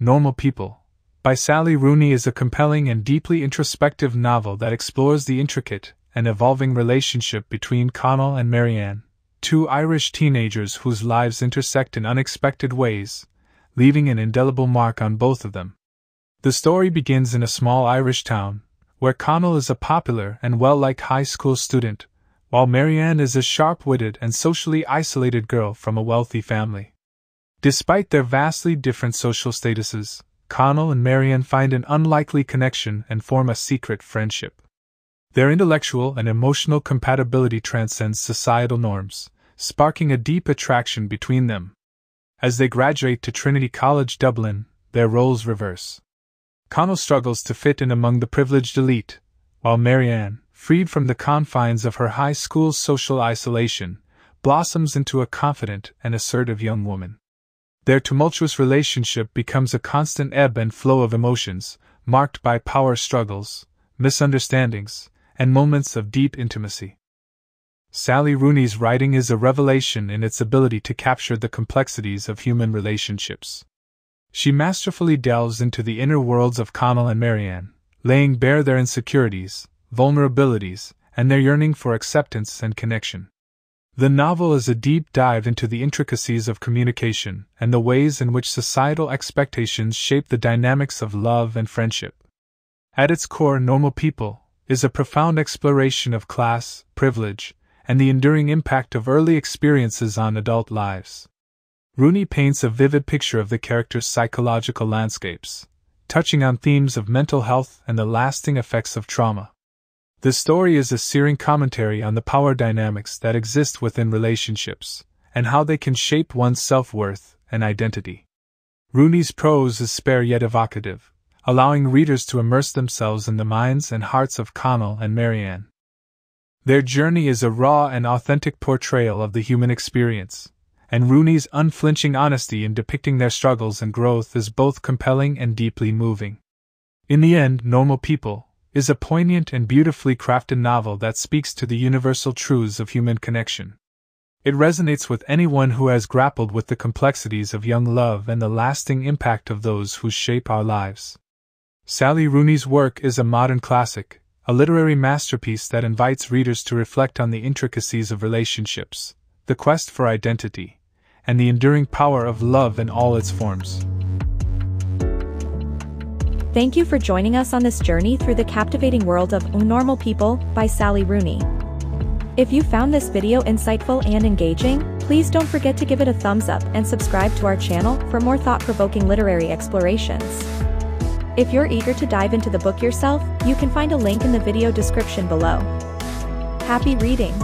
Normal People by Sally Rooney is a compelling and deeply introspective novel that explores the intricate and evolving relationship between Connell and Marianne, two Irish teenagers whose lives intersect in unexpected ways, leaving an indelible mark on both of them. The story begins in a small Irish town, where Connell is a popular and well liked high school student, while Marianne is a sharp witted and socially isolated girl from a wealthy family. Despite their vastly different social statuses, Connell and Marianne find an unlikely connection and form a secret friendship. Their intellectual and emotional compatibility transcends societal norms, sparking a deep attraction between them. As they graduate to Trinity College Dublin, their roles reverse. Connell struggles to fit in among the privileged elite, while Marianne, freed from the confines of her high school's social isolation, blossoms into a confident and assertive young woman. Their tumultuous relationship becomes a constant ebb and flow of emotions, marked by power struggles, misunderstandings, and moments of deep intimacy. Sally Rooney's writing is a revelation in its ability to capture the complexities of human relationships. She masterfully delves into the inner worlds of Connell and Marianne, laying bare their insecurities, vulnerabilities, and their yearning for acceptance and connection. The novel is a deep dive into the intricacies of communication and the ways in which societal expectations shape the dynamics of love and friendship. At its core, Normal People is a profound exploration of class, privilege, and the enduring impact of early experiences on adult lives. Rooney paints a vivid picture of the characters' psychological landscapes, touching on themes of mental health and the lasting effects of trauma. The story is a searing commentary on the power dynamics that exist within relationships, and how they can shape one's self worth and identity. Rooney's prose is spare yet evocative, allowing readers to immerse themselves in the minds and hearts of Connell and Marianne. Their journey is a raw and authentic portrayal of the human experience, and Rooney's unflinching honesty in depicting their struggles and growth is both compelling and deeply moving. In the end, Normal People is a poignant and beautifully crafted novel that speaks to the universal truths of human connection. It resonates with anyone who has grappled with the complexities of young love and the lasting impact of those who shape our lives. Sally Rooney's work is a modern classic, a literary masterpiece that invites readers to reflect on the intricacies of relationships, the quest for identity, and the enduring power of love in all its forms. Thank you for joining us on this journey through the captivating world of Normal People by Sally Rooney. If you found this video insightful and engaging, please don't forget to give it a thumbs up and subscribe to our channel for more thought-provoking literary explorations. If you're eager to dive into the book yourself, you can find a link in the video description below. Happy reading!